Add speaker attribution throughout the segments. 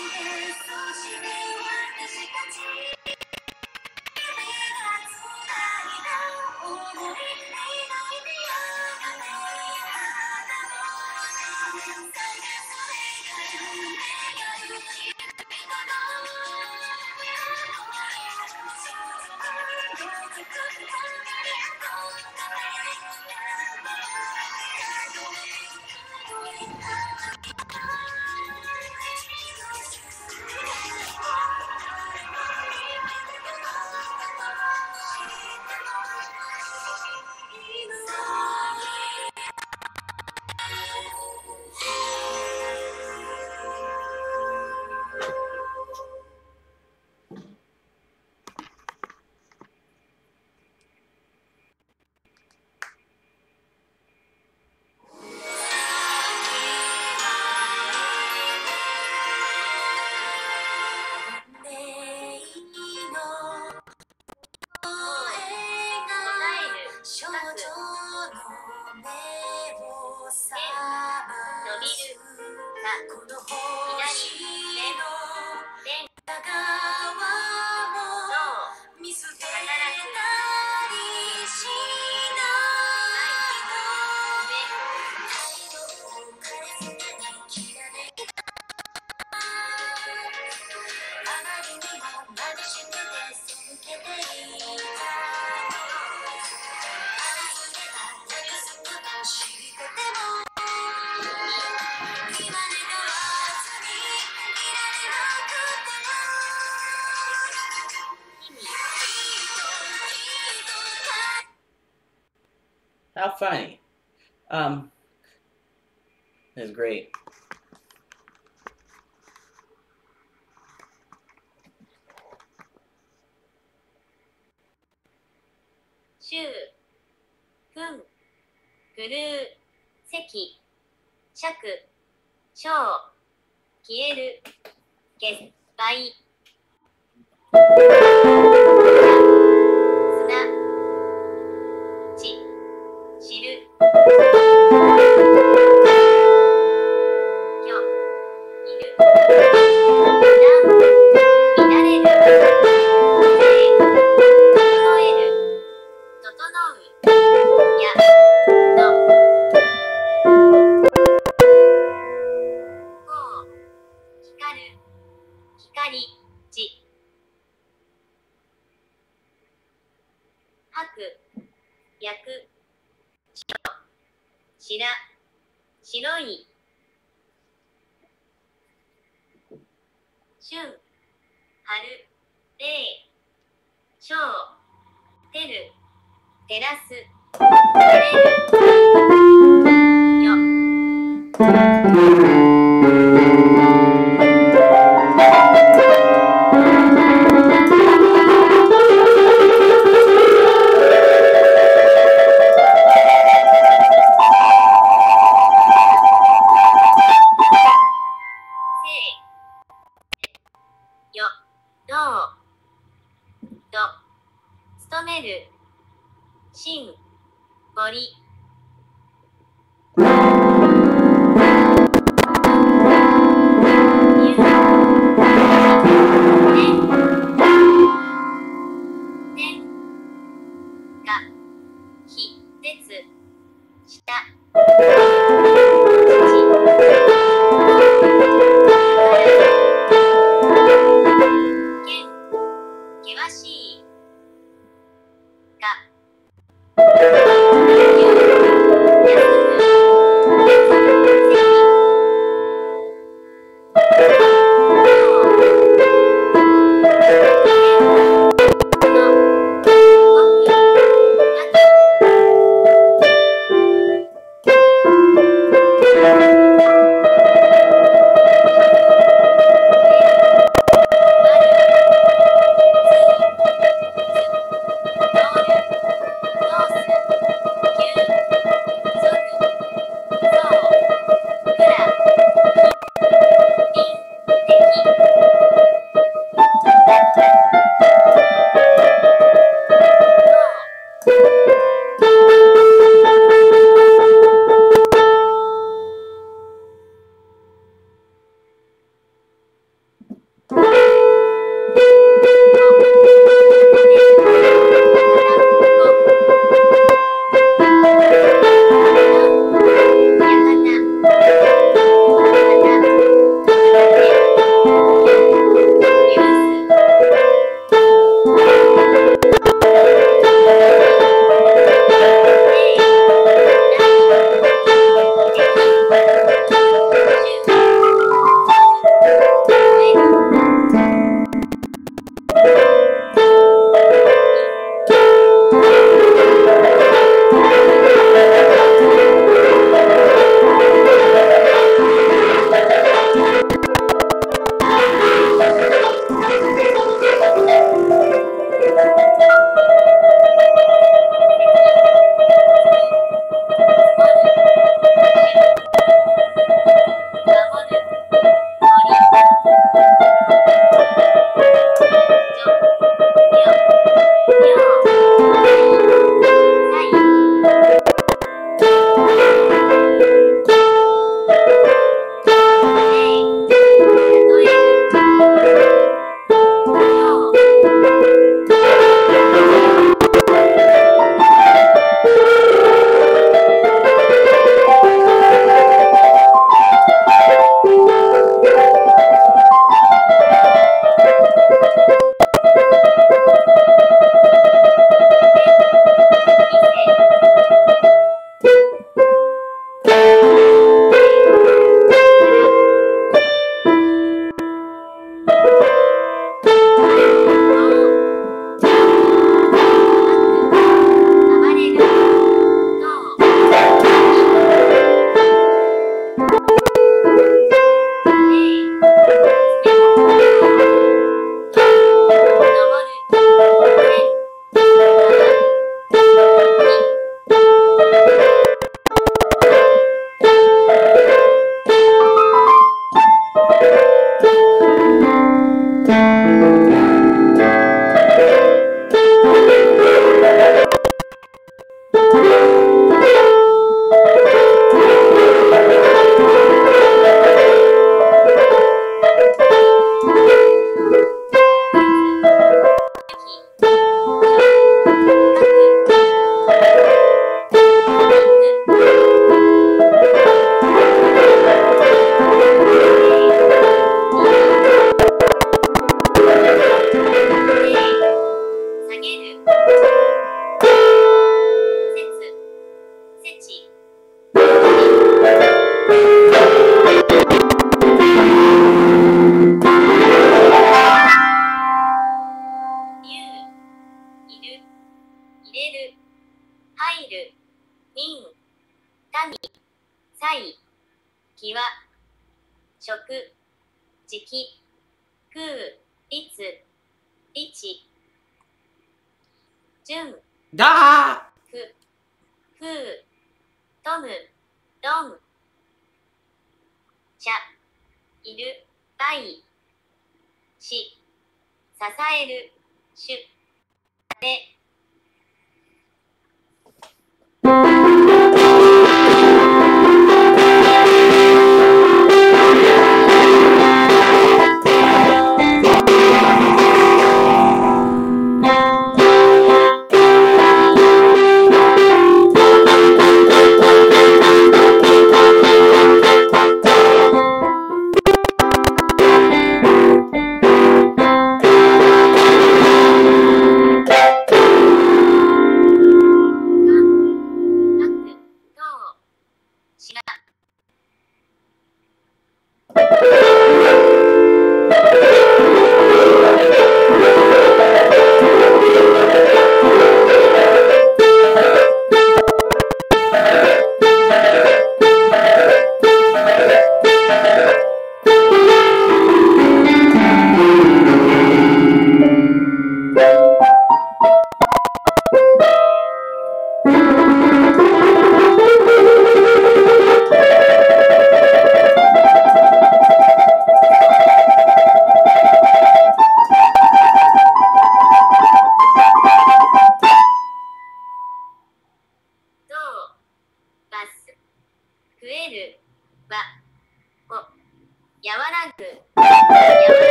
Speaker 1: 「そうして終
Speaker 2: わって時間中に」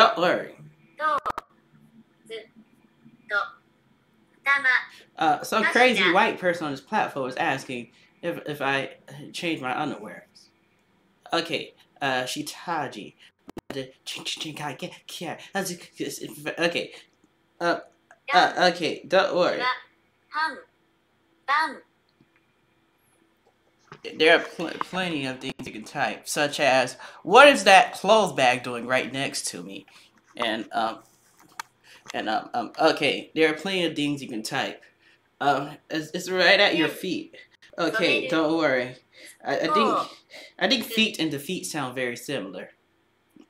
Speaker 1: Stop blurring.
Speaker 3: Uh, some crazy white person on this platform is asking if, if I change my underwear. Okay, uh, Shitaji. Okay, uh, uh, okay, don't worry there are pl- plenty of things you can type, such as "What is that clothes bag doing right next to me?" and um, and um, um okay, there are plenty of things you can type. Um, it's, it's right at your feet. Okay, don't worry. I, I think I think feet and defeat sound very similar.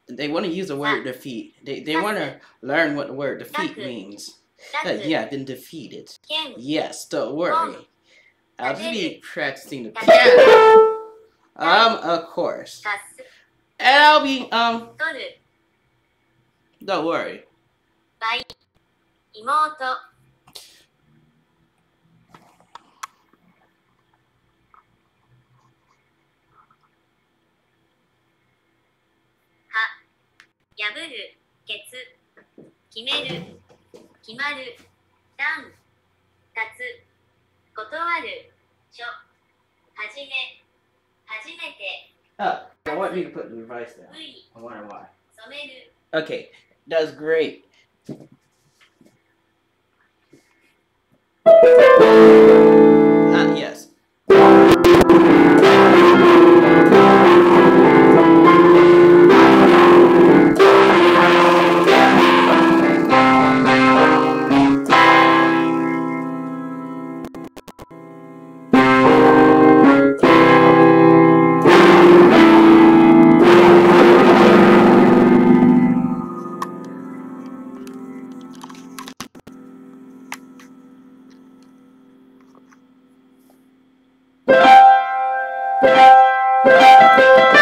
Speaker 3: They want to use the word defeat. They they want to learn what the word defeat means. Uh, yeah, been defeated. Yes, don't worry. I'll just be practicing the
Speaker 1: だ
Speaker 3: piano. Um, of course. And I'll be, um, don't worry.
Speaker 1: ばい妹は 破るケツ決める決まる段立つ断る書はじめ初めて
Speaker 3: Uh, I want you to put the device down.
Speaker 1: うい
Speaker 3: I wonder why.
Speaker 1: 染める
Speaker 3: Okay, that's great. Uh, yes. Música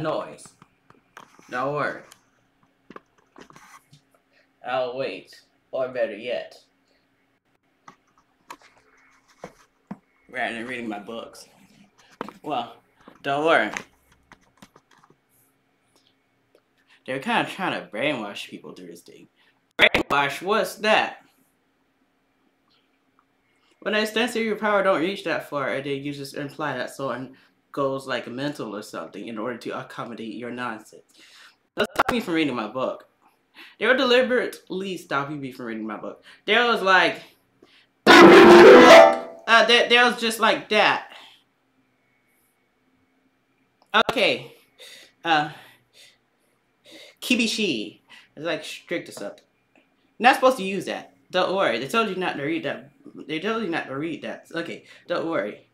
Speaker 3: noise. No worry. I'll wait. Or better yet. Rather than reading my books. Well, don't worry. They're kind of trying to brainwash people through this thing. Brainwash? What's that? When an extensive your power don't reach that far, they used to imply that someone goes like mental or something in order to accommodate your nonsense. That's stop me from reading my book. They were deliberately stopping me from reading my book. There was like, uh, there, there was just like that. Okay, uh, Kibishi. It's like strict or something. Not supposed to use that. Don't worry. They told you not to read that. They told you not to read that. Okay, don't worry.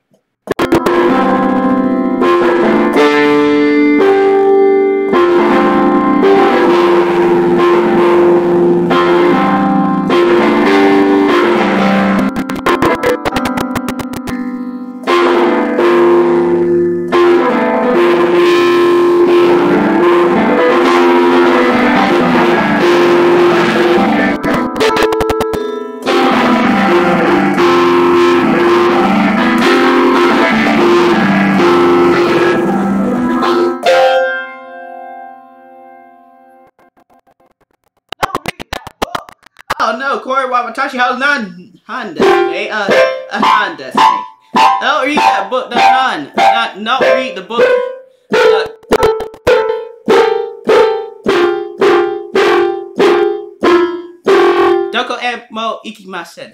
Speaker 3: Has non Honda. Hey, uh, a Honda. Don't read that book, the non. Not, not read the book. Uh, Doko Emo Ikimasen.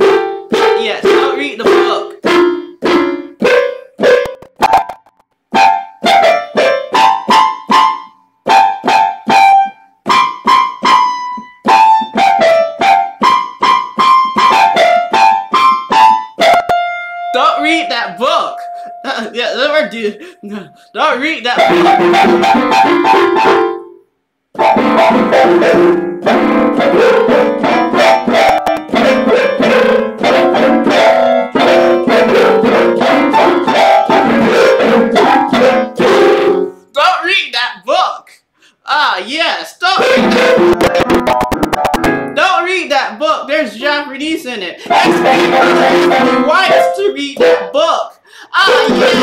Speaker 3: Yes, don't read the book. Don't read that book. Don't read that book. Ah, yes. Don't read that. Don't read that book. There's Japanese in it. Your wife to read that book. Ah, yes.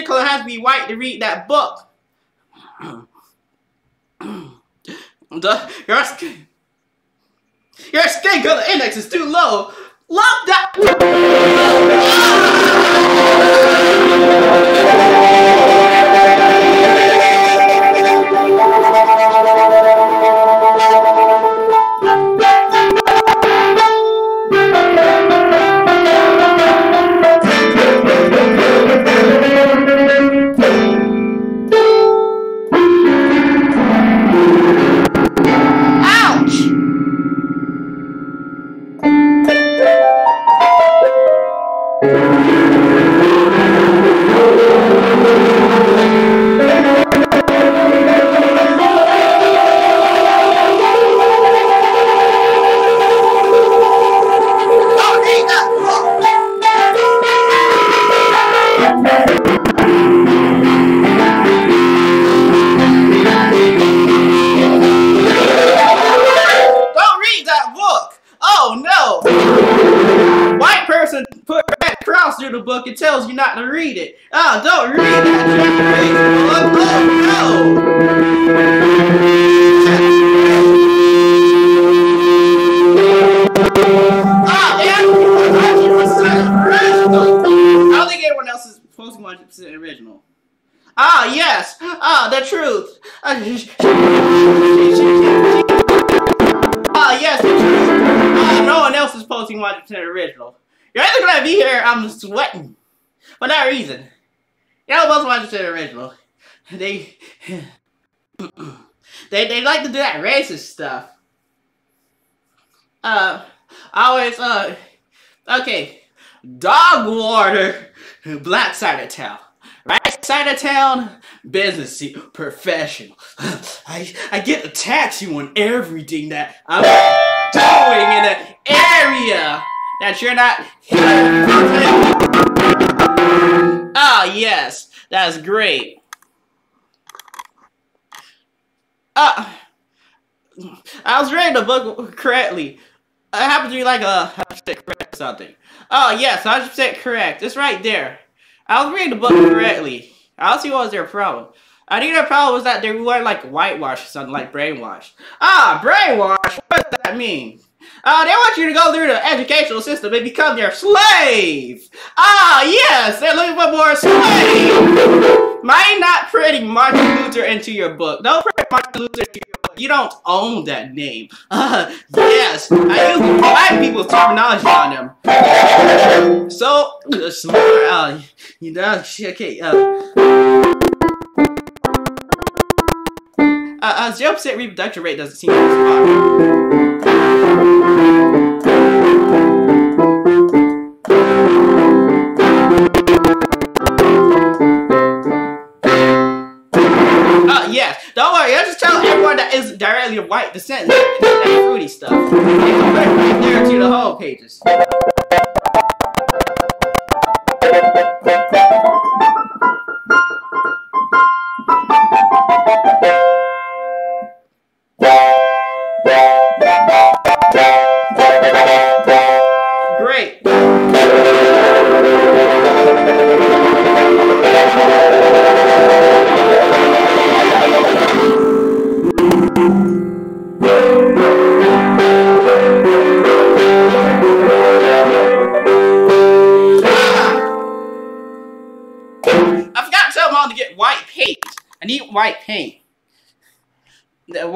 Speaker 3: Skin color has to be white to read that book. The, your skin. Your skin color index is too low. Love that. Read it. Oh, don't read that book. Oh no. Ah, man. I don't think anyone else is posting 100% original. Ah, yes. Ah, the truth. Ah, Ah, yes, the truth. Ah, no one else is posting 100% original. You're either gonna be here, I'm sweating. For that reason. You don't post 100% original. They, they, they like to do that racist stuff. Uh, always, uh, okay. Dog water, black side of town. Right side of town, business professional. I I get tax you on everything that I'm doing in an area that you're not. Ah, yes, that's great. Uh, I was reading the book correctly. It happened to be like a 100% correct something. Oh, yes, 100% correct. It's right there. I was reading the book correctly. I don't see what was their problem. I think their problem was that they were like whitewashed or something, like brainwashed. Ah, brainwashed? What does that mean? Uh, they want you to go through the educational system and become their slave. Ah, yes, they're looking for more slaves. Mind not putting Martin Luther into your book. Don't put Martin Luther into your book. You don't own that name. Uh, yes, I use white people's terminology on them. So, uh, smart, uh, you know, okay, uh, uh, 0% reproduction rate doesn't seem to Uh. Don't worry. I'll just tell everyone that is directly white descent that, that fruity stuff. They go right, there to the whole pages.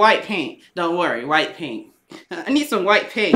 Speaker 3: White paint. Don't worry, white paint. I need some white paint.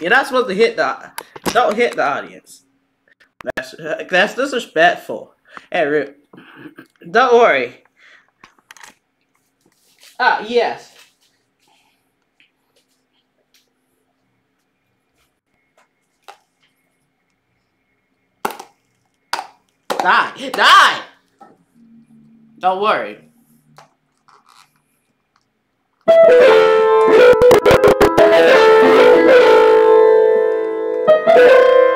Speaker 3: You're not supposed to hit the. Don't hit the audience. That's that's disrespectful. Hey, Rip. Don't worry. Ah, yes. Die! Die! Don't worry. Yeah.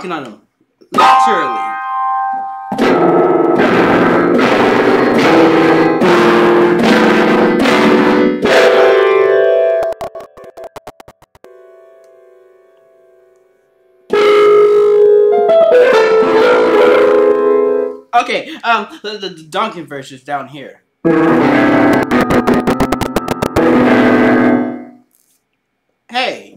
Speaker 3: dunking on him. Naturally. Okay, um, the, the, Duncan version is down here. Hey.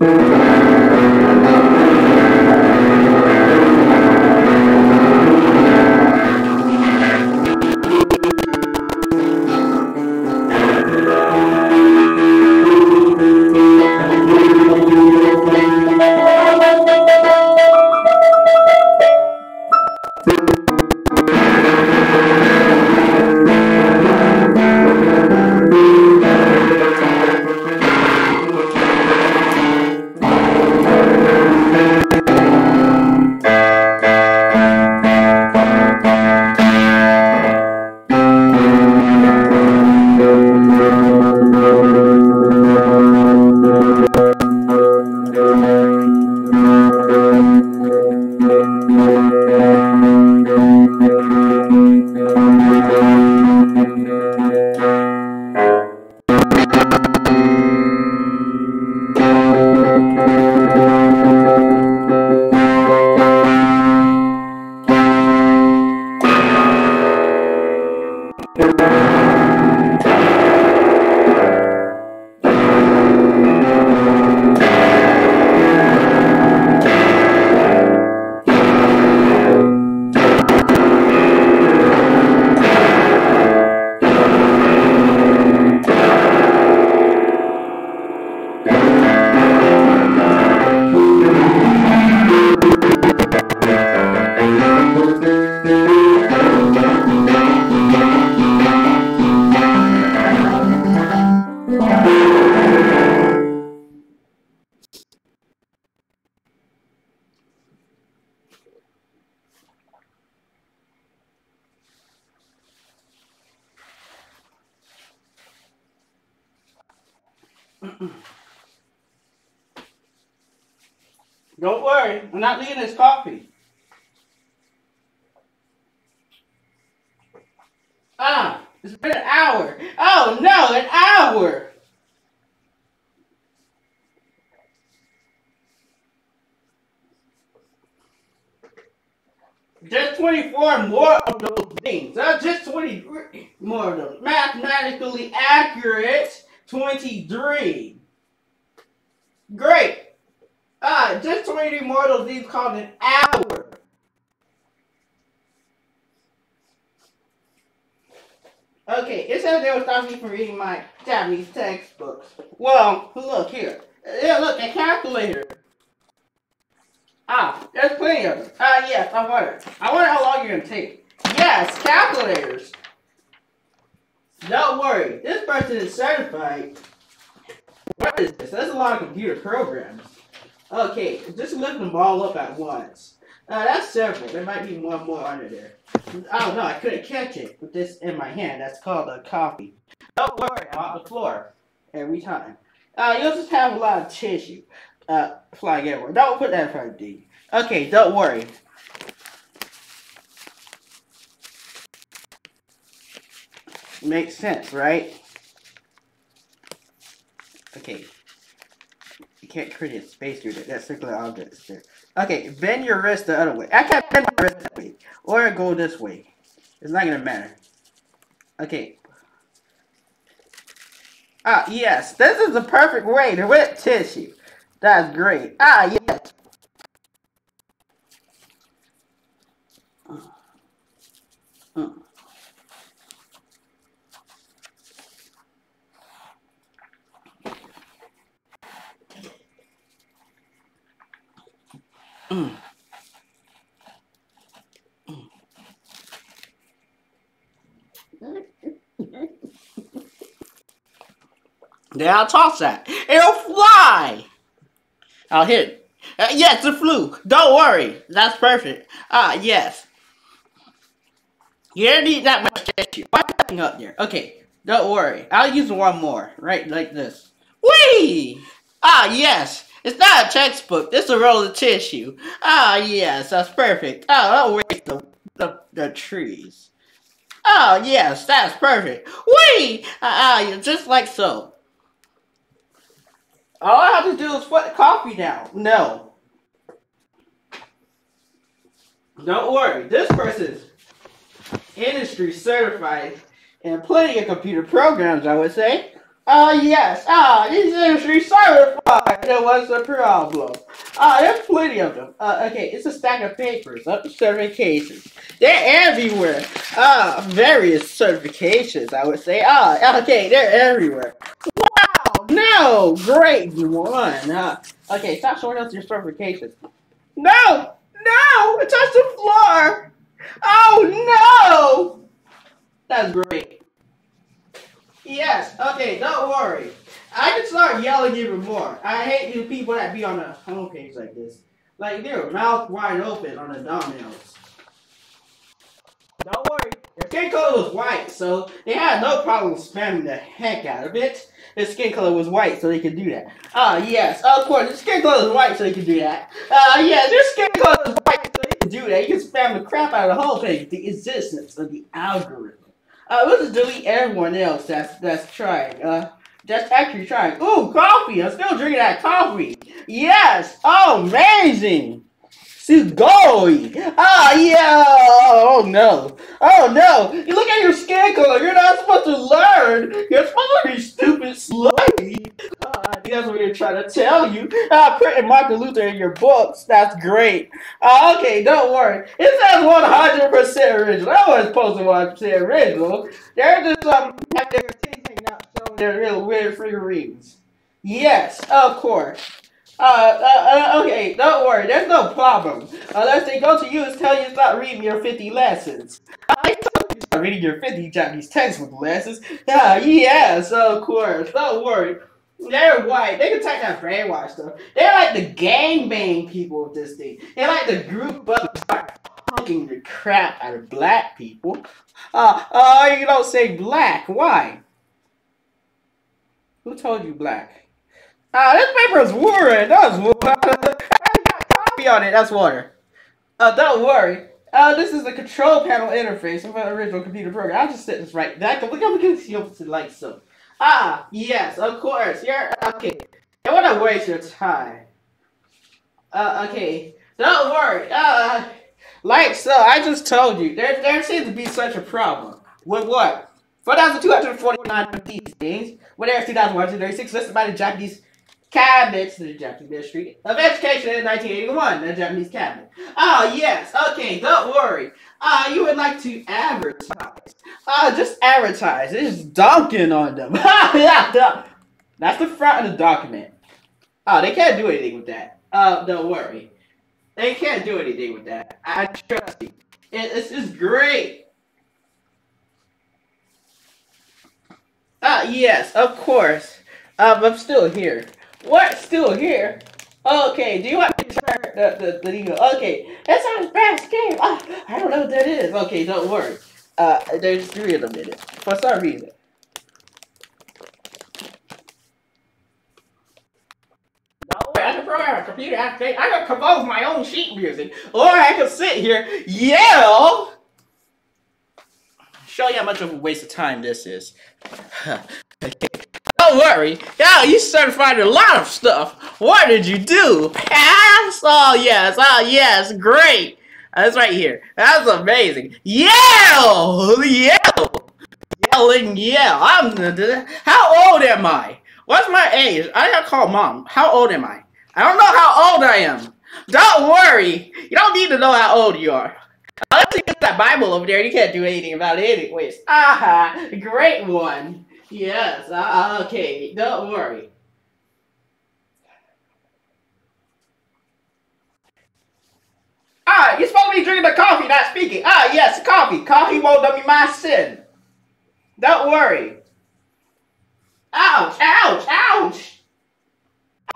Speaker 3: I'm not leaving this coffee. Ah, it's been an hour. Oh no, an hour. Just 24 more of those things. Uh, just 20 more of them. Mathematically accurate 23. Great. Ah, just 23 more of those called an hour. okay, it says they will stop me from reading my Japanese textbooks. Well, look here. Yeah, look, a calculator. Ah, there's plenty of them. Ah, yes, I wonder. I wonder how long you're gonna take. Yes, calculators. Don't worry, this person is certified. What is this? That's a lot of computer programs. Okay, just lift them all up at once. Uh, that's several. There might be one more under there. Oh no, I couldn't catch it with this in my hand. That's called a copy. Don't worry about the floor every time. Uh, you'll just have a lot of tissue uh, flying everywhere. Don't put that in front of D. Okay, don't worry. Makes sense, right? Okay. Can't create a space through that. That circular object is there. Okay, bend your wrist the other way. I can't bend my wrist that way. Or go this way. It's not gonna matter. Okay. Ah, yes. This is the perfect way to wet tissue. That's great. Ah, yes. Mm. Then I'll toss that. It'll fly. I'll hit. Uh, yes, it flew. Don't worry. That's perfect. Ah, yes. You don't need that much tissue. Why nothing up there? Okay, don't worry. I'll use one more. Right, like this. Whee! Ah, yes. It's not a textbook. This is a roll of tissue. Ah, yes, that's perfect. Oh, don't waste the, the, the trees. Oh, yes, that's perfect. Whee! Ah, uh, just like so. All I have to do is put the coffee down. No. Don't worry. This person's industry certified and plenty of computer programs, I would say. Ah, uh, yes. Ah, he's industry certified. There was a problem. Ah, uh, there's plenty of them. Uh, okay, it's a stack of papers, up to certifications. They're everywhere. Ah, various certifications, I would say. Ah, okay, they're everywhere. No! Great one! Uh, okay, stop showing us your certifications. No! No! It touched the floor! Oh no! That's great. Yes, okay, don't worry. I can start yelling even more. I hate these people that be on the homepage like this. Like, they're mouth wide open on the thumbnails. Don't worry, their skin color was white, so they had no problem spamming the heck out of it. His skin color was white, so they could do that. Ah, uh, yes, of course, his skin color is white, so they could do that. Ah, uh, yes, their skin color is white, so they could do that. You can spam the crap out of the whole thing. The existence of the algorithm. Uh, let's delete everyone else that's that's trying. Uh, that's actually trying. Ooh, coffee! I'm still drinking that coffee. Yes. Oh, amazing. Sugoi! Ah, yeah! Oh, no. Oh, no. You look at your skin color. You're not supposed to learn. You're supposed to be stupid slutty. Uh, that's what you're trying to tell you. Ah, putting Martin Luther in your books. That's great. Uh, okay, don't worry. It says 100% original. That was supposed to 100% original. They're just, um, have their hanging out showing their real weird figurines. Yes, of course. Uh, uh, uh, okay, don't worry, there's no problem. Unless they go to you and tell you to stop reading your 50 lessons. I told you to stop reading your 50 Japanese textbook lessons. Ah, yes, of course, don't worry. They're white. They can take that brainwash stuff. They're like the gangbang people of this thing. They're like the group of punking the crap out of black people. Uh, uh, you don't say black. Why? Who told you black? Ah, this paper is water. That's water. I got coffee on it. That's water. Uh, don't worry. Uh, this is the control panel interface of an original computer program. I'll just set this right back. Look how we can see the like so. Ah, yes, of course. You're okay. I want to waste your time. Uh, okay. Don't worry. Uh, like so. I just told you there there seems to be such a problem. With what? 4,249 of these things. What there's 2,136 listed by the Japanese cabinets to the Japanese Ministry of Education in 1981, the Japanese cabinet. Oh, yes, okay, don't worry. Uh, you would like to advertise. Uh, just advertise. It's dunking on them. That's the front of the document. Oh, they can't do anything with that. Uh, don't worry. They can't do anything with that. I trust you. It, this is great. Ah, uh, yes, of course. Um, I'm still here. What? Still here? Okay, do you want me to start the, the, the? Okay, that sounds fast game. Oh, I don't know what that is. Okay, don't worry. Uh, there's three of them in it. For some reason. I can program a computer. I can compose my own sheet music. Or I can sit here, yell. Show you how much of a waste of time this is. okay. Worry. Yeah, you certified a lot of stuff. What did you do? Pass? Oh, yes. Oh, yes. Great. That's right here. That's amazing. Yell! Yell! Yelling yell. I'm How old am I? What's my age? I gotta call mom. How old am I? I don't know how old I am. Don't worry. You don't need to know how old you are. Unless you get that Bible over there, you can't do anything about it anyways. Aha! Great one. Yes, uh, uh, okay, don't worry. Ah, you're supposed to be drinking the coffee, not speaking. Ah, yes, coffee. Coffee won't be my sin. Don't worry. Ouch, ouch, ouch.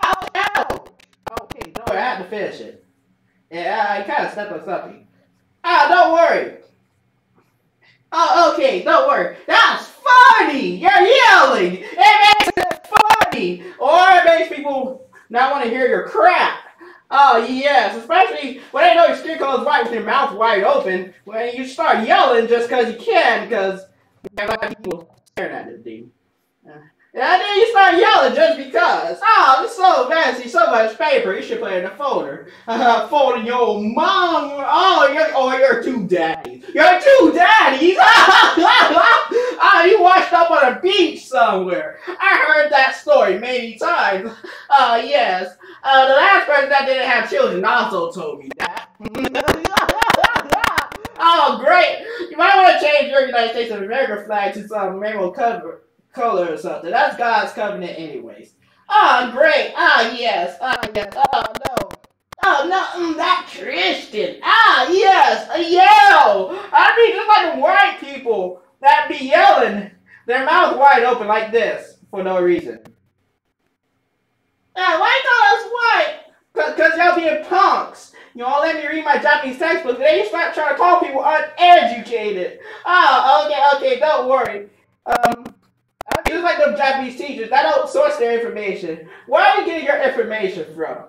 Speaker 3: Ouch, ouch. Okay, don't worry, I had to finish it. Yeah, I kind of stepped on something. Ah, don't worry. Oh, okay, don't worry. That's funny. You're yelling. It makes it funny. Or it makes people not want to hear your crap. Oh, yes, especially when they know your skin color is white with your mouth wide open. When you start yelling just because you can, because you have people staring at the thing. And then you start yelling just because. Oh, it's so fancy, so much paper. You should put it in a folder. Folding your mom. Oh, you're, oh, you're two daddies. You're two daddies. oh, you washed up on a beach somewhere. I heard that story many times. Uh, yes. Uh, the last person that didn't have children also told me that. oh, great. You might want to change your United States of America flag to some rainbow cover color or something. That's God's covenant anyways. Oh, great. Oh, yes. Oh, yes. Oh, no. Oh, no, mm, that Christian. Ah, yes, a yell. I mean, just like the white people that be yelling, their mouth wide open like this for no reason. Ah, why call us white? Because y'all being punks. You all let me read my Japanese textbook. Then you start trying to call people uneducated. Oh, okay, okay, don't worry. Um, just like them Japanese teachers that don't source their information. Where are you getting your information from?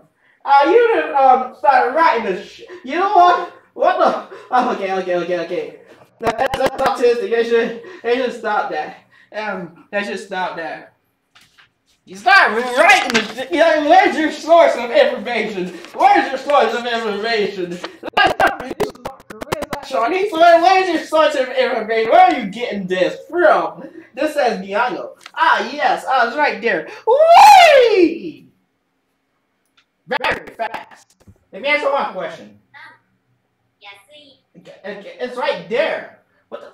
Speaker 3: Uh, you didn't um, start writing this You know what? What the? Oh, okay, okay, okay, okay. That's, that's autistic. They should, they should stop that. Um, they should stop that. You start writing the, you know, where's your source of information? Where's your source of information? Shawnee, where's your source of information? Where are you getting this from? This says Nyango. Ah, yes, I was right there. Whee! Very fast. Let me answer one question. Okay, it's right there. What the?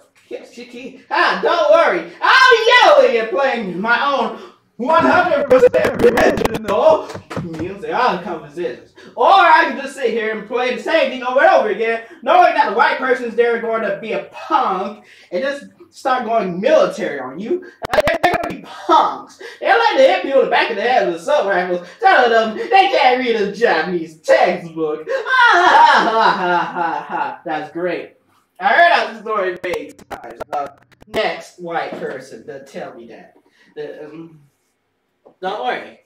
Speaker 3: Ah, don't worry. I'm yelling and playing my own 100% original music on compositions. Or I can just sit here and play the same thing over and over again, knowing that the white person's there going to be a punk and just start going military on you. They're, they're going to be punks. They're like to hit people in the back of the head with assault rifles, telling them they can't read a Japanese textbook. Ah, ha, ha, ha, ha, ha. That's great. I heard that story many times. Uh, next white person to tell me that. The, um, don't worry.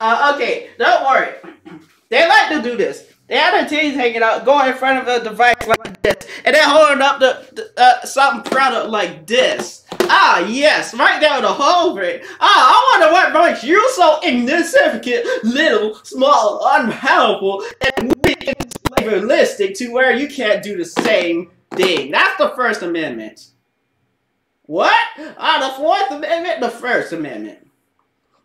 Speaker 3: Uh, okay, don't worry. They like to do this. They have their titties hanging out, going in front of a device like this, and then holding up the, the uh, something product like this. Ah, yes, right there with a hole it. Ah, I wonder what makes you so insignificant, little, small, unhelpful, and weak and slaveristic to where you can't do the same thing. That's the First Amendment. What? Ah, the Fourth Amendment, the First Amendment.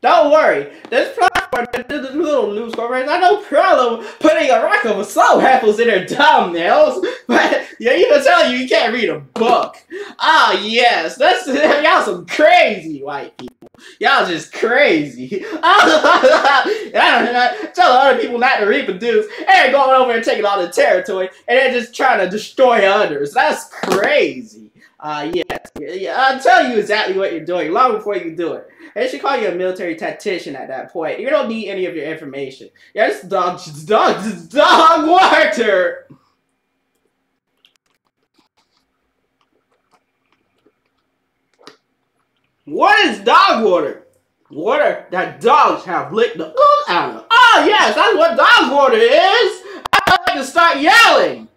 Speaker 3: Don't worry. This product the little news conference. I no problem putting a rack of soap apples in their thumbnails, but yeah, you can tell you you can't read a book. Ah, yes, that's y'all some crazy white people. Y'all just crazy. I don't know. Tell other people not to reproduce and going over and taking all the territory and then just trying to destroy others. That's crazy. Uh, yes. Yeah, I'll tell you exactly what you're doing long before you do it. They should call you a military tactician at that point. You don't need any of your information. Yeah, this dog, dog, dog water. What is dog water? Water that dogs have licked the out of. Oh yes, that's what dog water is. I like to start yelling.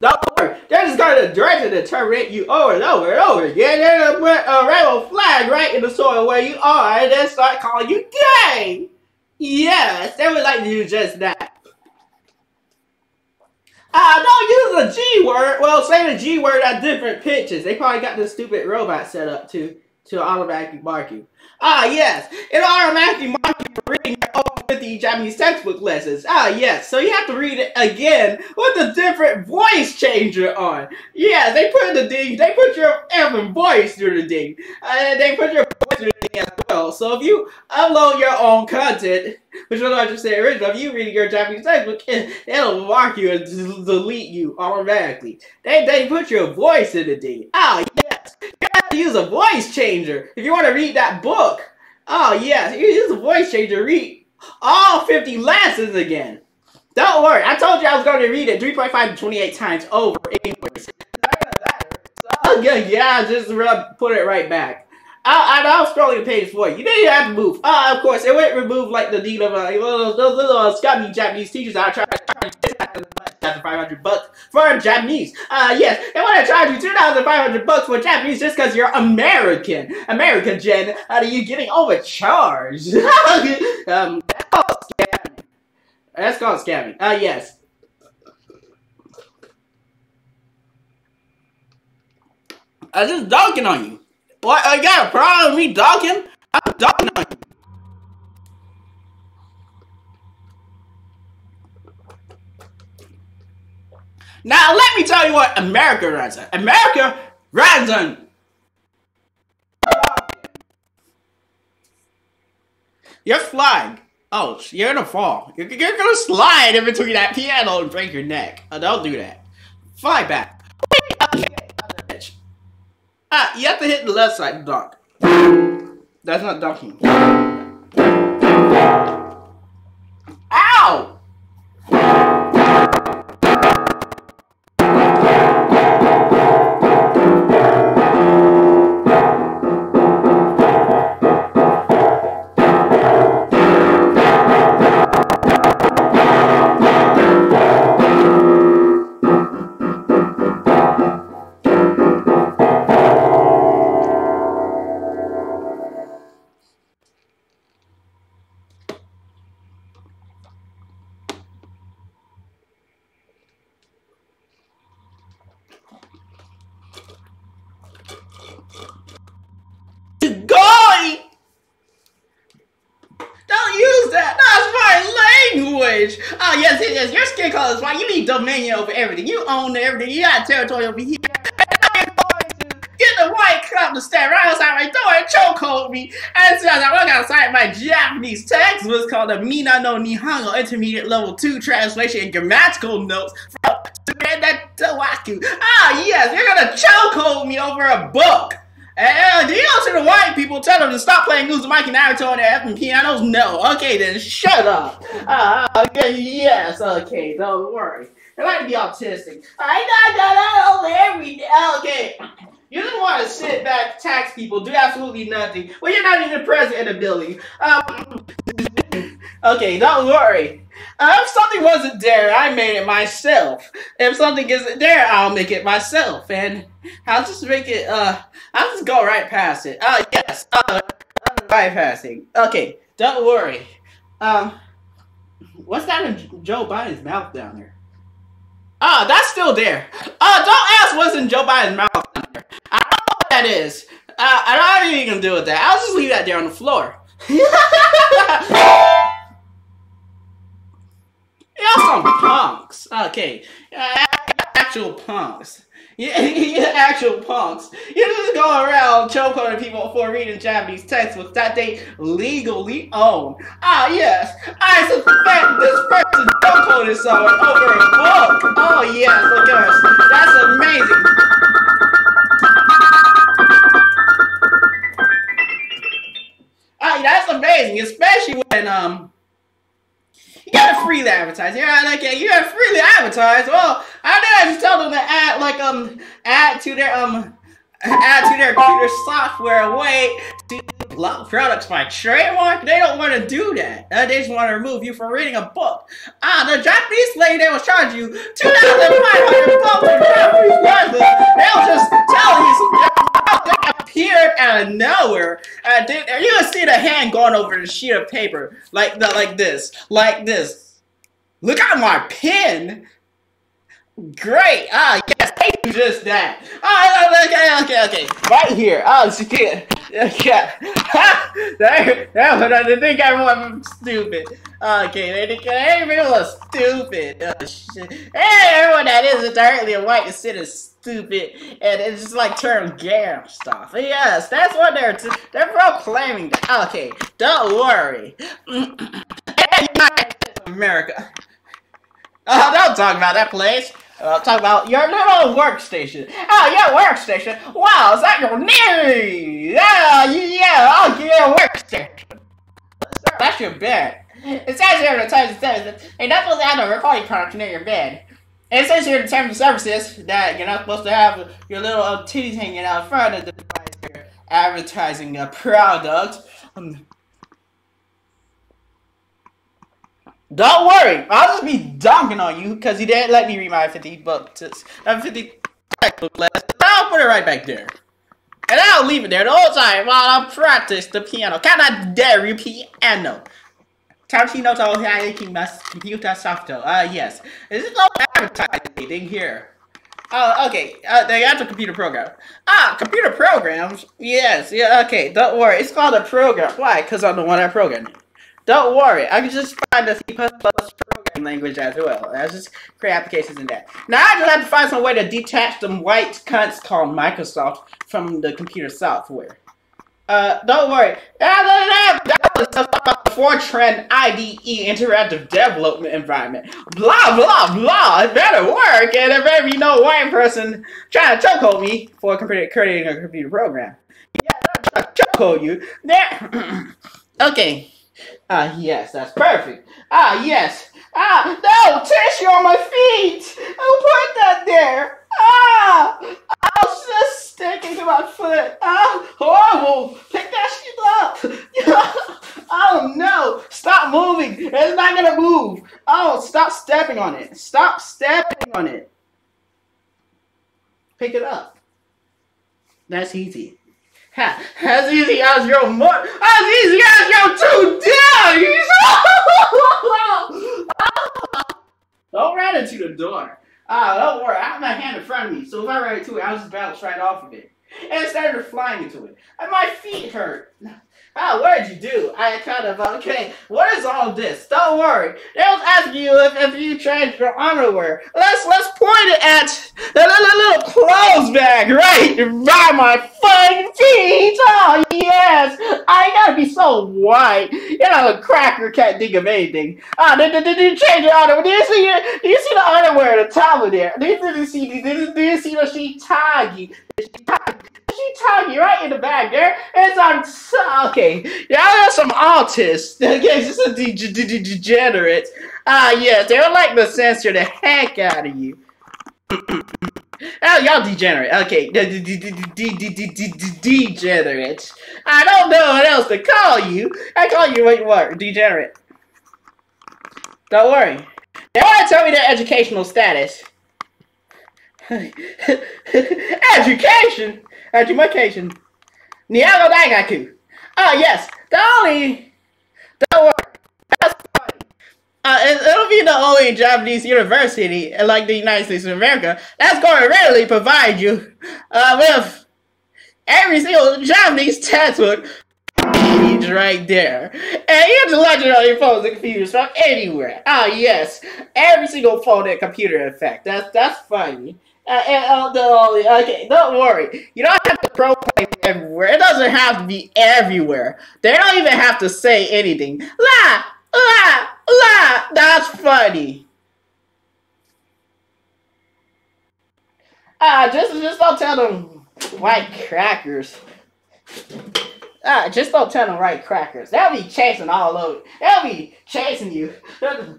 Speaker 3: Don't worry, they're just going to to terminate you over and over and over again. They're going to put a rainbow flag right in the soil where you are and then start calling you gay. Yes, they would like to do just that. Ah, uh, don't use the G word. Well, say the G word at different pitches. They probably got this stupid robot set up to to automatically mark you. Ah, yes, it automatically mark you for reading with the Japanese textbook lessons. Ah, yes. So you have to read it again with a different voice changer on. Yeah, they put the ding. They put your effing voice through the ding. And they put your voice through the ding as well. So if you upload your own content, which what I just said original, if you read your Japanese textbook, it'll mark you and delete you automatically. They they put your voice in the ding. Ah, yes. To use a voice changer if you want to read that book. Oh, yes. You use a voice changer. Read all 50 lessons again. Don't worry, I told you I was going to read it 3.5 to 28 times over anyways. So, yeah, yeah, just rub, put it right back. I, I, I was scrolling the page for you. You didn't have to move. Uh, of course, it wouldn't remove like the deed of uh, those, those little uh, scummy Japanese teachers are trying to 2,500 bucks for Japanese. Uh, yes, they want to charge you 2,500 bucks for Japanese just because you're American. American, Jen. Are you getting overcharged? um, that's called scamming. That's called scamming. Uh, yes. I just dunking on you. What? I got a problem with me dunking? I'm dunking on you. Now let me tell you what America runs on. America runs on You're flying. Oh, you're gonna fall. You're, you're gonna slide in between that piano and break your neck. Oh, don't do that. Fly back. Ah, you have to hit the left side dunk. That's not dunking. Dominion over everything. You own everything. You got territory over here. Get the white club to stand right outside my door and chokehold me. And so I walk outside my Japanese textbook called the Minna no Nihongo Intermediate Level 2 Translation and Grammatical Notes from Tawaku. Ah, yes, you're gonna chokehold me over a book. And do you go to the white people, tell them to stop playing Uzumaki Naruto on their effing pianos? No. Okay, then shut up. Uh, okay, yes, okay, don't worry. Like to be autistic. I got that over every day. Okay. You don't want to sit back, tax people, do absolutely nothing. Well, you're not even present in the building. Um, okay, don't worry. Uh, if something wasn't there, I made it myself. If something isn't there, I'll make it myself. And I'll just make it, uh, I'll just go right past it. Oh, yes, uh, right passing. Okay, don't worry. Um, what's that in Joe Biden's mouth down there? Uh, that's still there. Uh, don't ask what's in Joe Biden's mouth. I don't know what that is. Uh, I don't have anything to do with that. I'll just leave that there on the floor. Y'all some punks. Okay. Uh, actual punks. Yeah, yeah, actual punks. You're just going around chokeholding people for reading Japanese textbooks that they legally own. Ah, yes, I suspect this person chokeholded someone over a book. Oh, yes, of course. That's amazing. Ah, that's amazing, especially when, um, you gotta freely advertise. Yeah, like yeah, you gotta freely advertise. Well, I did I just tell them to add like um add to their um add to their computer software Wait. to block products by trademark. They don't want to do that. Uh, they just want to remove you from reading a book. Ah, the Japanese lady that was you two thousand five hundred dollars Japanese worth. They will just tell you some appeared out of nowhere. Uh, you can see the hand going over the sheet of paper like the, like this, like this. Look at my pen. Great. Ah, do just that. Oh, okay, okay, okay. Right here. Oh, shit. Yeah. Ha! That, that, they think everyone stupid. Okay, they think everyone was stupid. Oh, shit. Hey, everyone that is entirely a white is stupid, and it's just like term gam stuff. Yes, that's what they're they're proclaiming. That. Okay, don't worry. America. Oh, don't talk about that place. Uh, talk about your little workstation. Oh, your workstation. Wow, is that your name? Yeah, yeah, oh, yeah, workstation. That's your bed. It says here in the times it says, hey, that's supposed to have a recording product near your bed. It says here in terms of services that you're not supposed to have your little titties hanging out in front of the device advertising a product. Um, don't worry, I'll just be dunking on you because you didn't let me read my 50 books, uh, 50 textbook. I'll put it right back there. And I'll leave it there the whole time while I practice the piano. Can I dare you piano? Tarantino told Hikima's computer. Ah, uh, yes. Is this is no advertising here. Oh, okay. Uh, they got the computer program. Ah, computer programs? Yes, yeah, okay. Don't worry. It's called a program. Why? Because I'm the one that programmed. Don't worry. I can just find a C++ programming language as well. I just create applications in that. Now, I just have to find some way to detach them white cunts called Microsoft from the computer software. Uh, don't worry. That was the Fortran IDE interactive development environment. Blah blah blah. It better work, and if ever you know white person trying to chokehold me for creating a computer program, yeah, chokehold you. There. okay. Ah, yes, that's perfect. Ah, yes. Ah, no, tissue on my feet. Who put that there? Ah! Oh, it's just sticking to my foot. Ah, horrible. Pick that shit up. oh, no. Stop moving. It's not going to move. Oh, stop stepping on it. Stop stepping on it. Pick it up. That's easy. Ha, as easy as your more, as easy as your two days. Don't run into the door. Ah, don't worry, I have my hand in front of me, so if I ran into it, I'll just bounce right off of it. And it started flying into it. And my feet hurt. Oh, what did you do? I kind of, okay, what is all this? Don't worry. They was asking you if, if you changed your underwear. Let's, let's point it at the little, little clothes bag right by my fucking feet. Oh, yes. I gotta be so white. You know, a cracker can't think of anything. Ah, did, did, did you change your underwear? Do you see your, do you see the underwear at the top of there? You, do you see, do you, see the sheet taggy? She you right in the back there. It's on. So, okay, y'all are some autists. Okay, just a de- de- de- degenerate. Ah, yes, they would like to censor the heck out of you. Oh, y'all degenerate. Okay, degenerate. I don't know what else to call you. I call you what? What? Degenerate. Don't worry. They want to tell me their educational status. Education? Education. Nihongo Daigaku. Ah, yes. The only... Don't. That's funny. uh, it, will be the only Japanese university, like the United States of America, that's going to readily provide you uh, with every single Japanese textbook right there. And you have to launch on your phones and computers from anywhere. Ah, yes. Every single phone and computer, in fact. That's, that's funny. Uh, and, uh, okay, don't worry. You don't have to proclaim everywhere. It doesn't have to be everywhere. They don't even have to say anything. La, la, la. That's funny. Ah, uh, just just don't tell them white crackers. Ah, just don't tell them white crackers. They'll be chasing all over. They'll be chasing you. They'll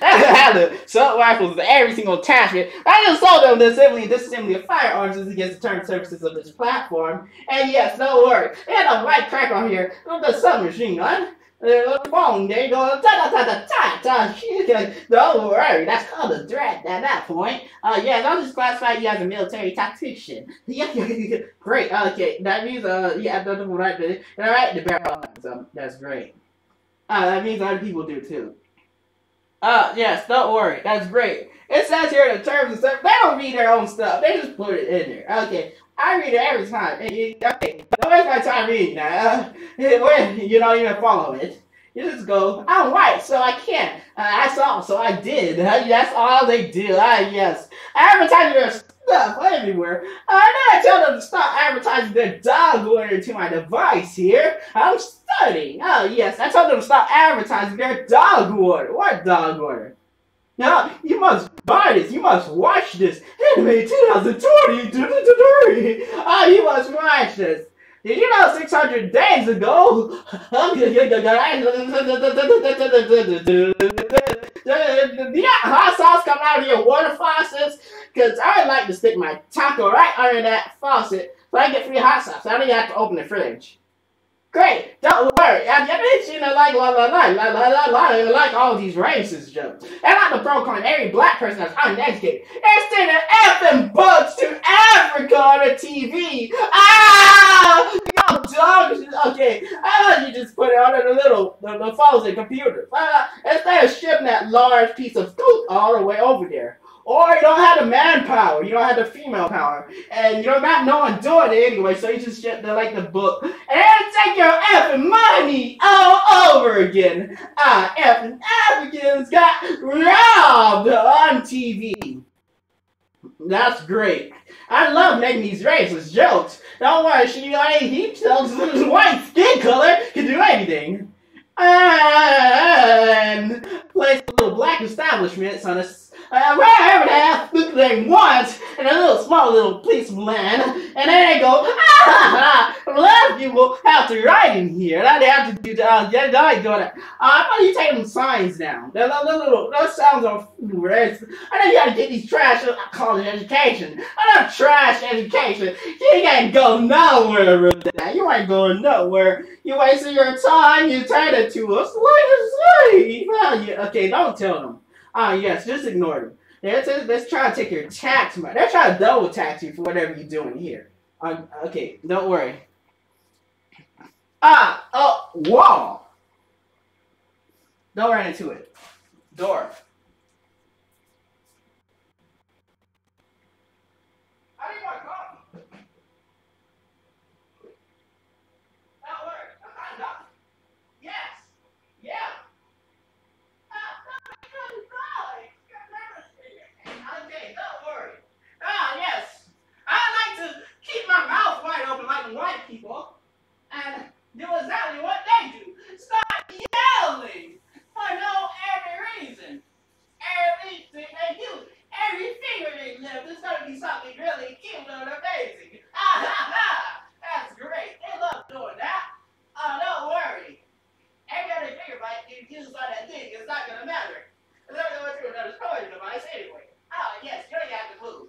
Speaker 3: have the assault rifles every single attachment. I just told them the assembly and disassembly of firearms is against the terms services of this platform. And yes, don't worry. They had a white cracker on here the submachine gun the phone, they go ta ta ta ta ta ta. Like, don't worry, that's called a threat at that point. Uh, yeah, I'll just classify you as a military tactician. Yeah, great. Okay, that means uh, yeah, that's right. All right, the barrel. So that's great. Uh, that means other people do too. Uh, yes, don't worry, that's great. It says here the terms and stuff. They don't read their own stuff. They just put it in there. Okay, I read it every time. Okay, waste my time reading that. Uh, you don't even follow it. You just go, I'm white, so I can't. Uh, I saw, so I did. Uh, that's all they do. Ah, yes. Advertising their stuff everywhere. I never tell them to stop advertising their dog order to my device here. I'm studying. Oh, yes. I told them to stop advertising their dog order. What dog order? Now, you must buy this. You must watch this. Anime 2020. Ah, you must watch this. Did you know 600 days ago? yeah, hot sauce come out of your water faucets? Because I would like to stick my taco right under that faucet so I get free hot sauce. I don't even have to open the fridge. Great, don't worry. I get you know, like la la la la la la la like all these racist jokes. And not to proclaim every black person that's uneducated. It's sending effing books to Africa on the TV. Ah, yo, dogs. Okay, I you just put it on the little the, the phones and computers. Uh, instead of shipping that large piece of scoop all the way over there. Or you don't have the manpower, you don't have the female power, and you're not no one doing it anyway, so you just get the like the book and take your effing money all over again. Ah, effing Africans got robbed on TV. That's great. I love making these racist jokes. Don't worry, she he tells white skin color can do anything. And place little black establishments on a uh, wherever the hell they want, and a little small little piece of land, and then they go, ah, a lot of people have to write in here. They have to do, uh, yeah, they doing it. Uh, how about you take them signs down? Those little, those sounds are racist. I know you gotta get these trash uh, college education. I know trash education. You ain't go nowhere with that. You ain't going nowhere. You wasting your time, you turn it to us. What is slave? Okay, don't tell them. Ah, yes, just ignore them. Let's, let's try to take your tax money. They're trying to double tax you for whatever you're doing here. Um, okay, don't worry. Ah, oh, wall. Don't run into it. Door. White people and do exactly what they do. Start yelling for no every reason. Everything they do, every finger they lift is going to be something really cute and amazing. Ah ha ha! That's great. They love doing that. Oh, don't worry. Every other finger bite is used on that thing. It's not going to matter. It's not going to do another storage device anyway. Oh, yes, you're going to have to move.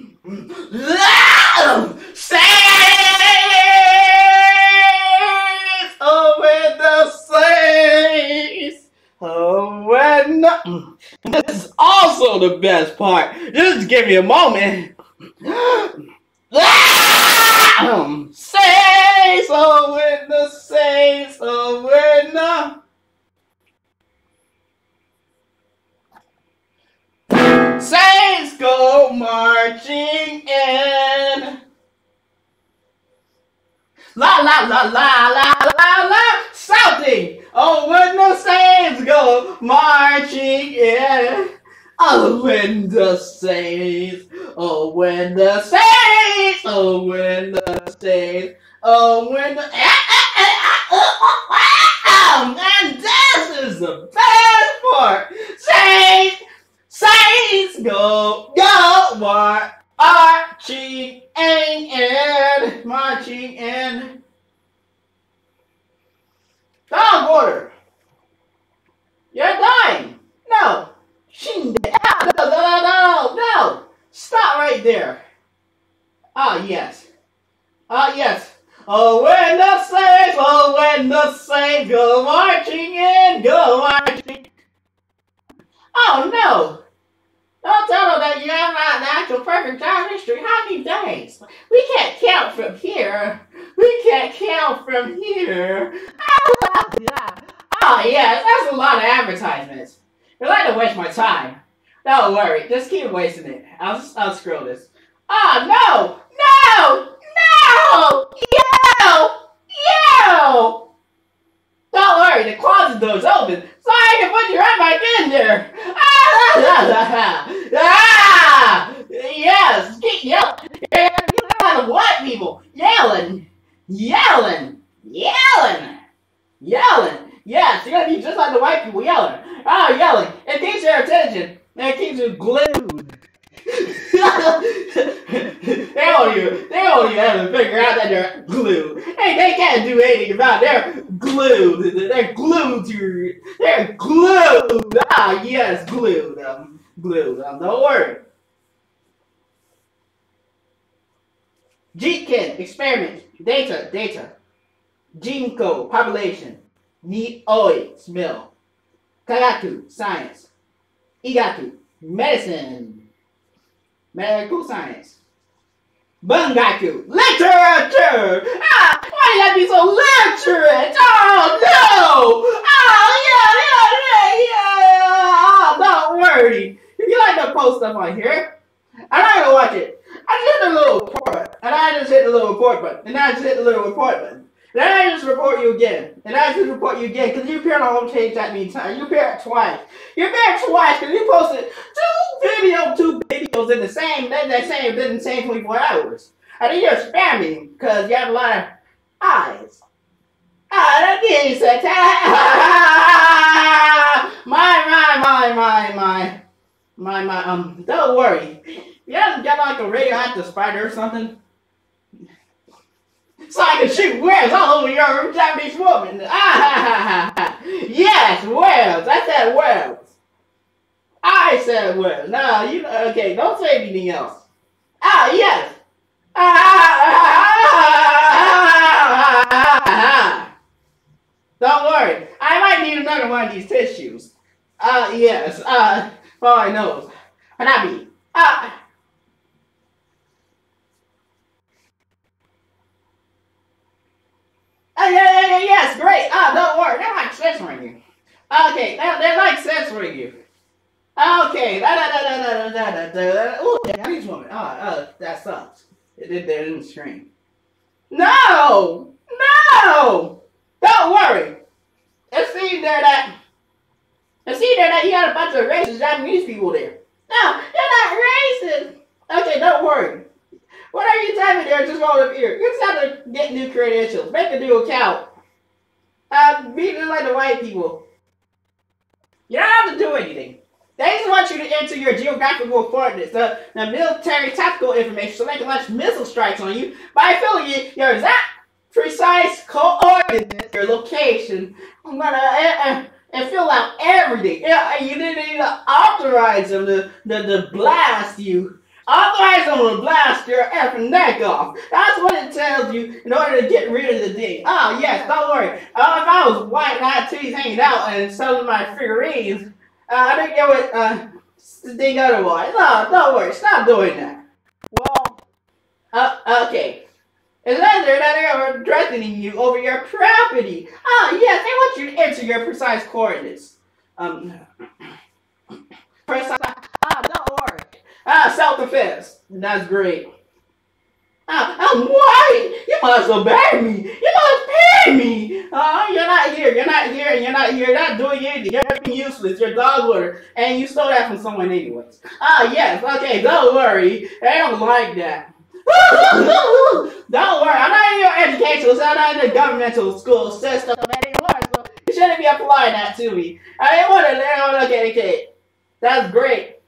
Speaker 3: Saints! Oh, when the saints! Oh, when the, this is also the best part. Just give me a moment. Saints! Oh, when the saints! Oh, when the Saints go marching in. La la la la la la la shouting. Oh, when the saints go marching in. Oh, when the saints. Oh, when the saints. Oh, when the saints. Oh, when the. And this is the best part. Saints. Saints go, go, marching in, marching in. Dog water. You're dying. No. No, no, no, no, no. Stop right there. Ah, yes. Ah, yes. Oh, when the saints, oh, when the saints go marching in, go marching. Oh, no. Don't tell them that you have not an actual perfect time history. How many days? We can't count from here. We can't count from here. Oh, yes, that's a lot of advertisements. You're like to waste my time. Don't worry, just keep wasting it. I'll, I'll scroll this. Oh, no! No! No! Yo! Yo! Don't worry, the closet door's open, so I can put your head back in there. ah! Yes, keep yelling. You lot of white people yelling, yelling, yelling, yelling. Yes, you're gonna be just like the white people yelling. Ah, yelling. It keeps your attention. It keeps you glued. they want you. They want you to figure out that they're glued. Hey, they can't do anything about. It. They're glued. They're glued to. They're glued. Ah, yes, glued. Um, glued. Um, don't worry. Jikken, experiment, data, data. Jinko, population. Ni oi, smell. Kagaku, science. Igaku, medicine medical science. Bungaku, literature! Ah, why you gotta be so literate? Oh no! Oh yeah, yeah, yeah, yeah! Oh, don't worry. If you like to post stuff on here, I'm not gonna watch it. I just hit the little report and I just hit the little report button, and I just hit the little report button. Then I just report you again. And I just report you again because you appeared on homepage that many times. You appeared twice. You appeared twice because you posted two videos, two videos in the same, in the same, in the same 24 hours. I think you're spamming because you have a lot of eyes. Ah, that means that my, my, my, my, my, my, my, um, don't worry. You haven't got like a radioactive spider or something? So I can shoot webs all over your Japanese woman. Ah, ha, ha, ha, ha. yes, webs. I said webs. I said webs. No, you okay? Don't say anything else. Ah, yes. Ah, Don't worry. I might need another one of these tissues. Uh, yes. Uh, for my nose. Hanabi. Ah. Oh, yeah, yeah, yeah, yes, great. Ah, don't worry. They're like censoring you. Okay, they're, they're like censoring you. Okay, da da da da da da da da da. Ooh, Japanese woman. Ah, uh, that sucks. It did that in the screen. No! No! Don't worry. It seems there that it seems there that you got a bunch of racist Japanese people there. No, you're not racist. Okay, don't worry. What are you typing there? Just roll up here. You just have to get new credentials. Make a new account. Uh, be like the white people. You don't have to do anything. They just want you to enter your geographical coordinates, the, the military tactical information, so they can launch missile strikes on you by filling you your exact precise coordinates, your location. I'm gonna uh, uh, and fill out everything. Yeah, you didn't even authorize them to, to, to blast you. Authorize gonna blast your effing neck off. That's what it tells you in order to get rid of the ding. Oh, yes, don't worry. Uh, if I was white and I had titties hanging out and selling my figurines, uh, I didn't get what uh, the ding otherwise. No, don't worry. Stop doing that. Well, uh, okay. Unless they're not ever threatening you over your property. Ah, yes, they want you to enter your precise coordinates. Um, precise. Ah, self-defense. That's great. Ah, I'm white. You must obey me. You must pay me. Uh, you're not here. You're not here. You're not here. You're not doing anything. You're being useless. You're dog water. And you stole that from someone anyways. Ah, yes. Okay, don't worry. They don't like that. Don't worry, I'm not in your educational, so I'm not in the governmental school system anymore, so you shouldn't be applying that to me. I didn't want to look educated. That's great.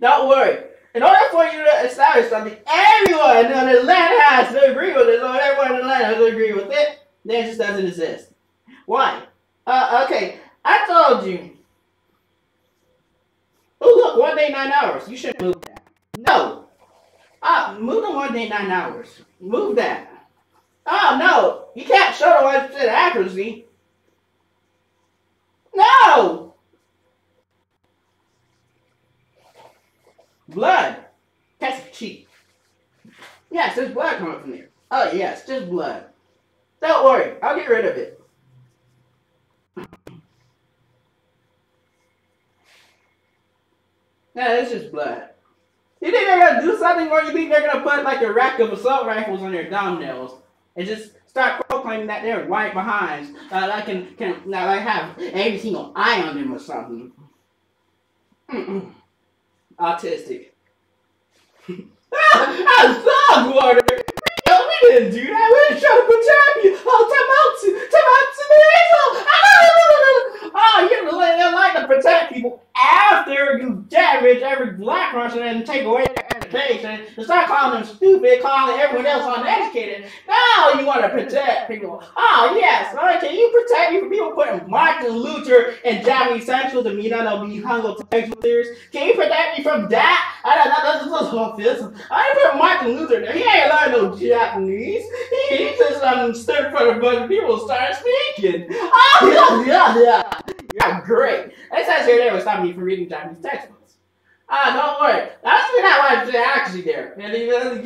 Speaker 3: Don't worry. In order for you to establish something, everyone in the land has to agree with it, so everyone in the land has to agree with it, then it just doesn't exist. Why? Uh, okay, I told you. Oh, look, one day, nine hours. You should move that. No. Ah, move the one day nine hours. Move that. Oh no, you can't show the one percent accuracy. No. Blood. That's cheap. Yes, there's blood coming from there. Oh yes, just blood. Don't worry, I'll get rid of it. Yeah, it's just blood. You think they're gonna do something, or you think they're gonna put like a rack of assault rifles on their thumbnails and just start proclaiming that they're white behinds, uh, that can can that like have every single eye on them or something? Mm-mm. Autistic. ah, water. No, we didn't do that. We didn't try to protect you. Oh, time out to, time out to the Ah, oh, you like to protect people after you damage every black person and take away their education and start calling them stupid, calling everyone else uneducated. Now you want to protect people. Oh, yes. Right, can you protect me from people putting Martin Luther and Japanese central to me not be hung up textual theories? Can you protect me from that? I don't know. That's just this. I put Martin Luther there. He ain't learned no Japanese. He, he just um, stood in front of a bunch of people and started speaking. Oh, yeah, yeah, yeah. Yeah, great. It says here they will stop me from reading Japanese textbooks. Ah, don't worry. That's not why it's actually there. And they just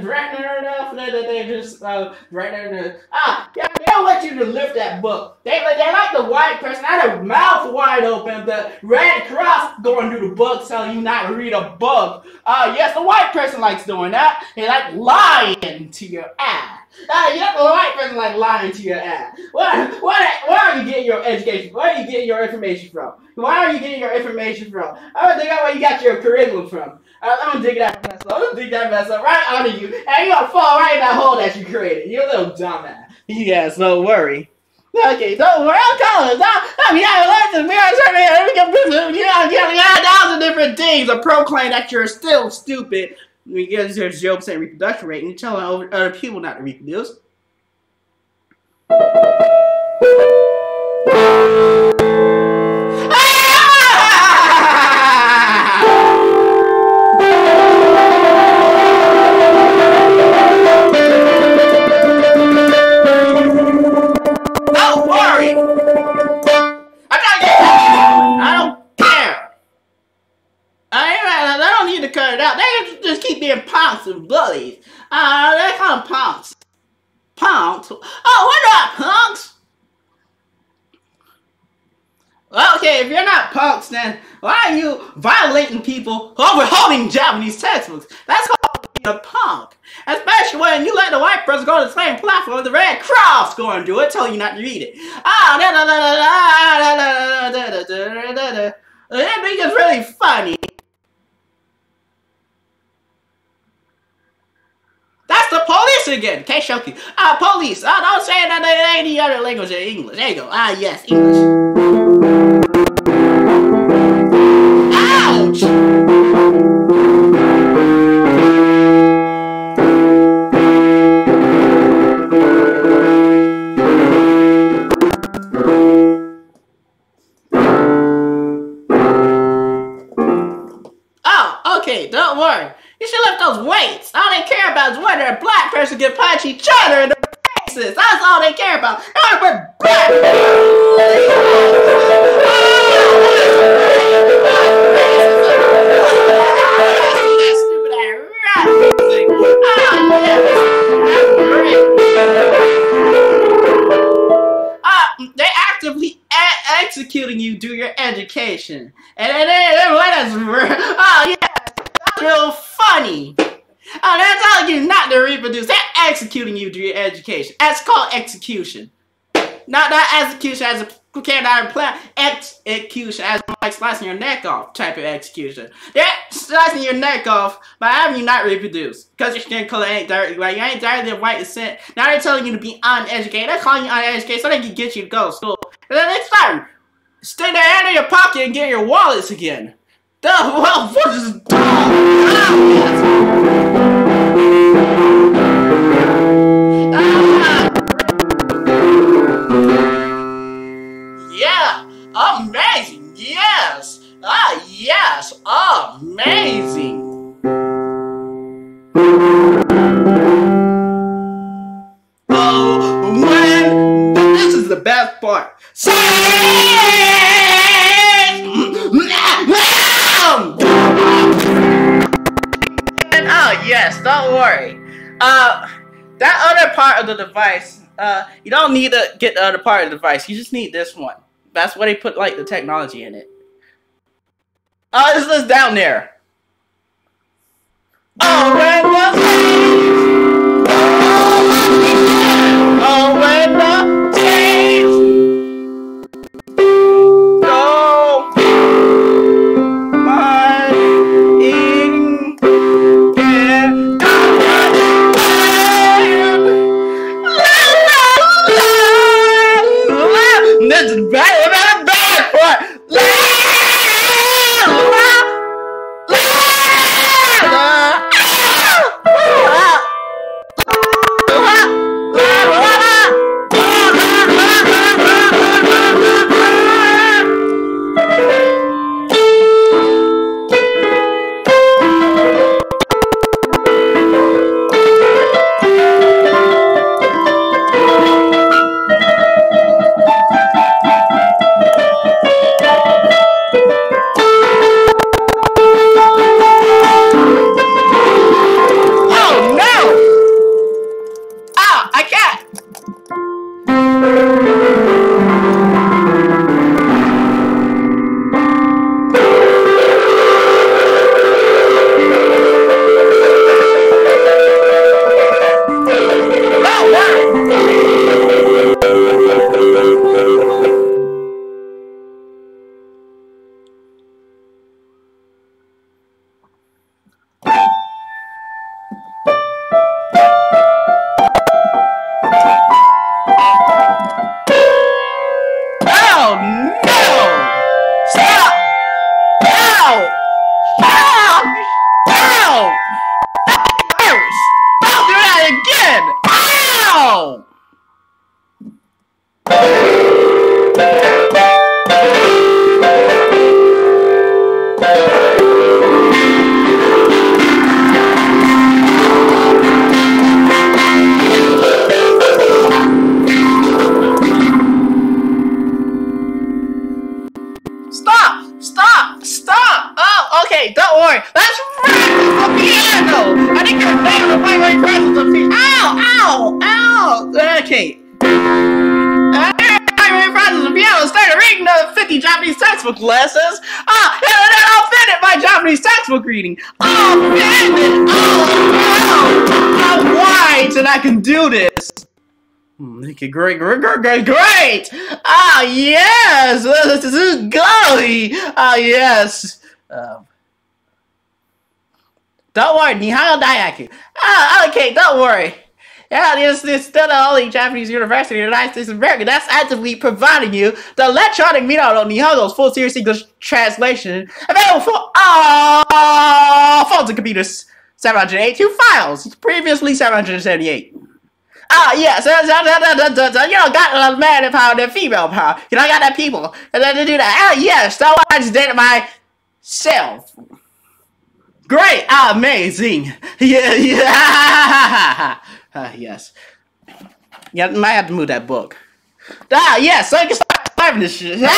Speaker 3: threaten enough that they just uh, threaten Ah, yeah, don't want you to lift that book. They they like the white person I had a mouth wide open, the Red Cross going through the book telling you not to read a book. Uh, yes, the white person likes doing that. They like lying to your ass. You have the white person like lying to your ass. Where, where, where are you getting your education? Where are you getting your information from? Why are you getting your information from? I don't think that's where you got your curriculum from. I, I'm gonna dig that mess up. I'm gonna dig that mess up right under you, and you're gonna fall right in that hole that you created. You little dumbass. Yes, don't worry. Okay, don't worry, I'm calling. I mean, I this. We are you know, you know, a thousand different things to proclaim that you're still stupid because there's 0% reproduction rate, and you're telling other people not to reproduce. Punks bullies. Uh, they call them punks. Punks? Oh, we're not punks! Okay, if you're not punks, then why are you violating people over holding Japanese textbooks? That's called being a punk. Especially when you let the white person go to the same platform the Red Cross go and do it, tell you not to read it. Ah, da da da da da da da da da da da. It becomes really funny. That's the police again. Okay, Shoki. Ah, police. Ah, don't say that in any other language than English. There you go. Ah, yes, English. Execution. Not not execution as a canine plan. Execution as like slicing your neck off type of execution. They're slicing your neck off by having you not reproduce. Because your skin color ain't dirty. Right? You ain't dirty than white descent. Now they're telling you to be uneducated. They're calling you uneducated so they can get you to go to school. And then next time, stick their hand in your pocket and get your wallets again. Duh, well, what is dumb? Ah, part. Say Oh yes, don't worry. Uh, that other part of the device, uh, you don't need to get the other part of the device. You just need this one. That's where they put like the technology in it. Oh, this is down there. Oh, textbook lessons. Ah, and then I'll finish my Japanese textbook reading. Oh, man! Oh, no! I'm white and I can do this. Make it great, great, great, great, great! Ah, yes! This is glory! Ah, yes! Um, don't worry, Nihongo Daigaku. Ah, okay, don't worry. Yeah, this is still the only Japanese university in the United States of America that's actively providing you the electronic Minna no Nihongo's full series English translation available for all phones and computers. 782 files, previously 778. Ah, yes, you know, got a man power and female power. You know, I got that people. And then to do that, ah, yes, that was I just did it myself. Great! Amazing! Yeah, yeah! Uh, yes. Yeah, I might have to move that book. Ah, yes, so I can start driving this shit. Ah!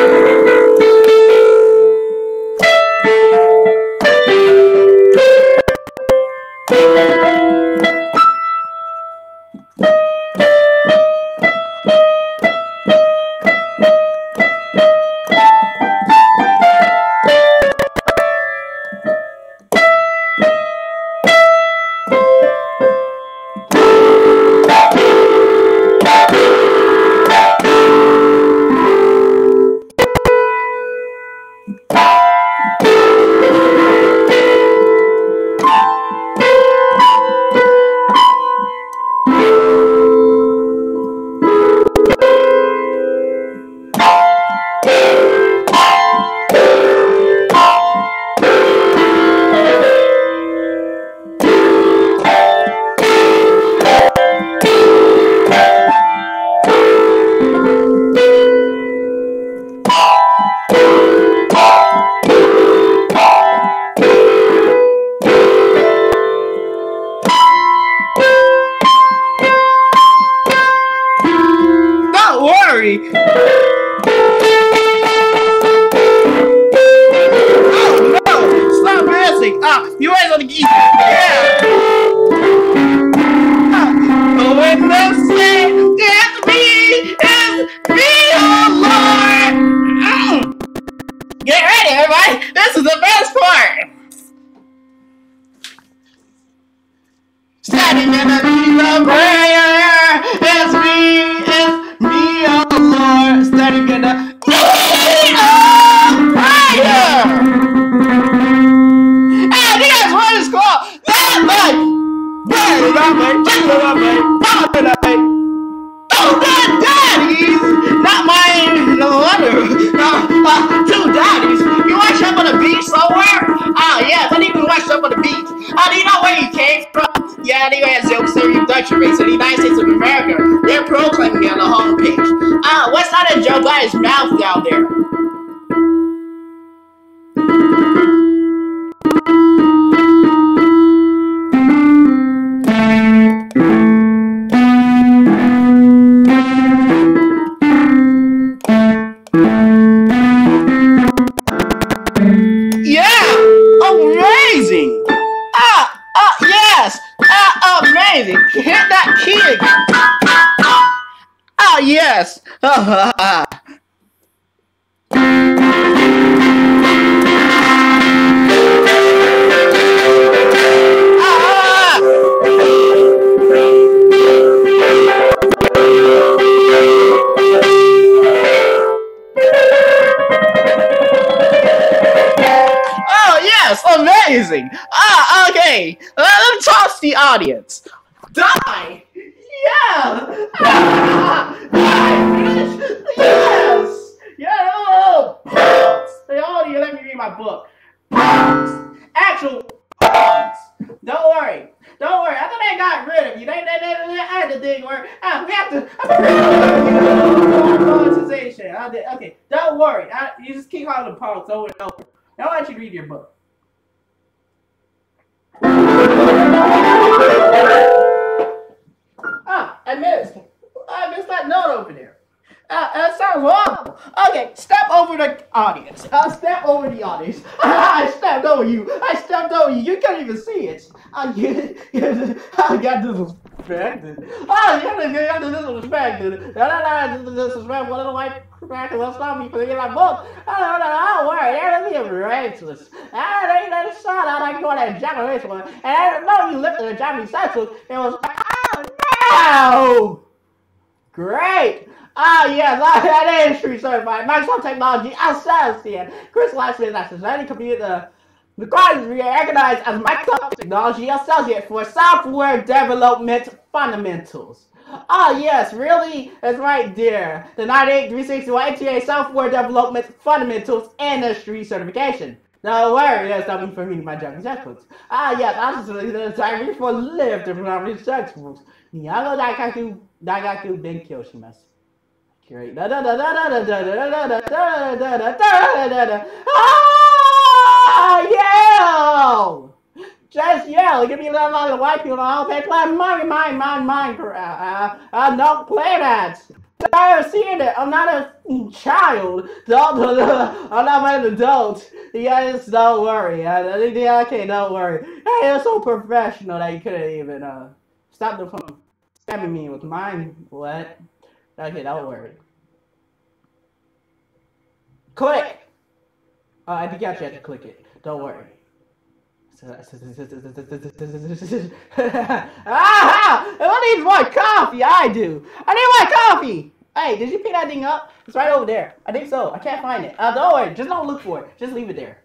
Speaker 3: Worry! What's that in mouth down there? Yeah! Amazing! Ah! Yes! Ah amazing! Hit that key again! Ah! Yes! Oh yes, amazing. Ah, okay. Uh, let me toss the audience. Die. Yeah. Ah, I. Yes. Yeah. Oh, pounds. Hold you. Let me read my book. Actual pounds. Don't worry. Don't worry. I thought they got rid of you. They, they, they, they had the thing where we have to. Monetization. I did. Okay. Don't worry. I, you just keep calling them punks over and over. Now I want you to read your book. Ah, I missed. I missed that note over there. Uh, that sounds wrong. Okay, step over the audience. Uh, step over the audience. I stepped over you. I stepped over you. You can't even see it. Uh, you, you, I got disrespected. Oh, you got disrespected. No, no, no, disrespect one of the white crackers. Don't stop me from reading my book. Oh, no, no, don't worry. They're being racist. I don't let shot out like you want that Japanese one. And I don't know you looked at the Japanese census. It was like, no. Great. Ah, yes, I, that is true certified. Microsoft Technology Associate. Chris Lashley is a Society Computer. The is recognized as Microsoft Technology Associate for Software Development Fundamentals. Ah, yes, really? That's right there. The 98361 ATA Software Development Fundamentals Industry Certification. No worry, yes, that means for reading my Japanese textbooks. Ah, yes, obviously, I read for live different Japanese textbooks. Nyago Yell! Just yell. Give me a little of white people. I'll pay plan. Mine, mine, mine, mine. Uh, uh, don't play that. I've seen it. I'm not a child. Don't, I'm not an adult. Yes, don't worry. Uh, okay, don't worry. Hey, you're so professional that you couldn't even uh, stop the phone stabbing me with mine. What? Okay, don't worry. Click! Oh, I think you actually have to click it. Don't worry. ah! Who needs more coffee? I do. I need more coffee! Hey, did you pick that thing up? It's right over there. I think so. I can't find it. Uh, don't worry. Just don't look for it. Just leave it there.